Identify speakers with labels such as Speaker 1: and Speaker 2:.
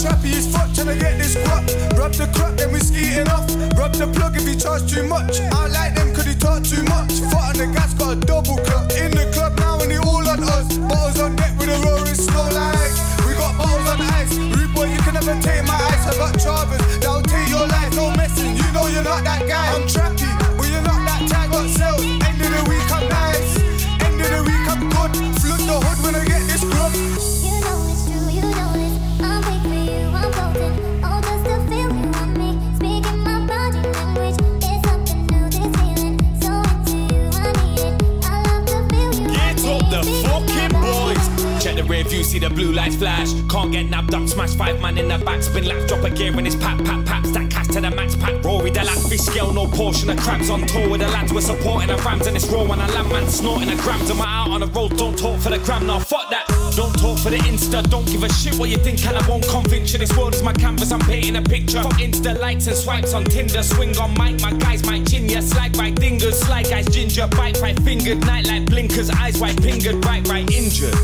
Speaker 1: Trappy is fucked, tryna get this crop. Rub the crap, then we skiing off. Rub the plug if he charge too much. I like them, cause he talk too much. Foot the gas, got a double
Speaker 2: rear view, see the blue lights flash. Can't get nabbed up, smash five man in the back, spin laps, drop a gear in his pack, pack, pack, stack cash to the max pack. Rory the lad, fish scale, no portion of crabs on tour with the lads. We're supporting the rams and it's raw when I land man snorting the grams. Am I out on the road? Don't talk for the gram, now fuck that. Don't talk for the Insta, don't give a shit what you think, and I won't convince you. This world is my canvas, I'm painting a picture. Fuck Insta likes and swipes on Tinder, swing on mic, my guys might chin ya. Slide by fingers, slide guys ginger, bite right fingered, night like blinkers, eyes white fingered, right right injured.